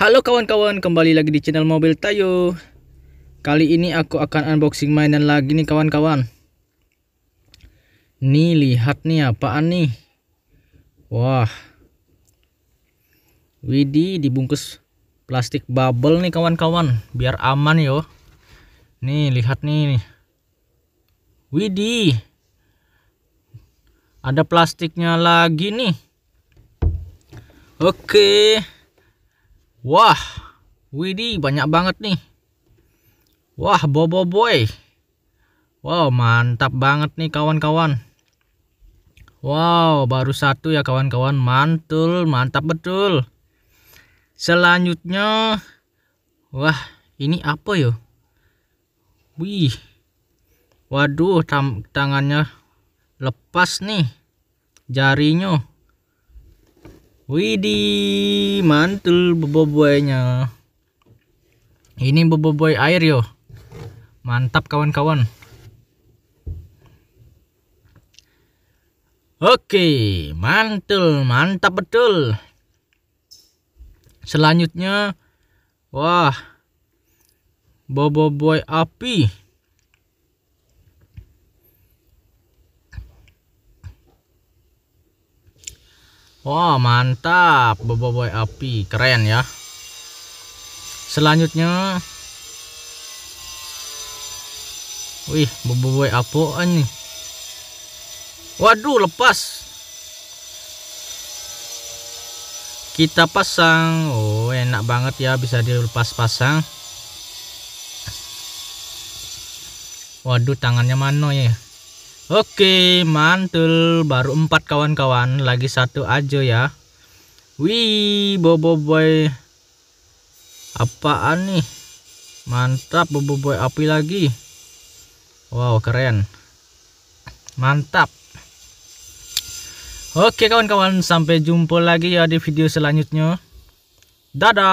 Halo kawan-kawan, kembali lagi di channel Mobil Tayo. Kali ini aku akan unboxing mainan lagi nih kawan-kawan. Nih lihat nih apaan nih. Wah. Widih dibungkus plastik bubble nih kawan-kawan, biar aman yo. Nih lihat nih. Widih. Ada plastiknya lagi nih. Oke. Wah, widih banyak banget nih. Wah, bobo boy. Wow, mantap banget nih kawan-kawan. Wow, baru satu ya kawan-kawan. Mantul, mantap betul. Selanjutnya, wah, ini apa yo? Wih, waduh, tangannya lepas nih, jarinya. Widih, mantul boboiboynya. Ini boboiboy air yo. Mantap kawan-kawan. Oke, mantul, mantap betul. Selanjutnya, wah, boboiboy api. Wah mantap. Boboiboy api. Keren ya. Selanjutnya. Wih boboiboy apa nih? Waduh lepas. Kita pasang. Oh enak banget ya. Bisa dilepas pasang waduh tangannya mana ya Oke mantul. Baru empat kawan-kawan lagi satu aja ya. Wih bobo boy. Apaan nih? Mantap bobo boy api lagi. Wow keren. Mantap. Oke kawan-kawan sampai jumpa lagi ya di video selanjutnya. Dadah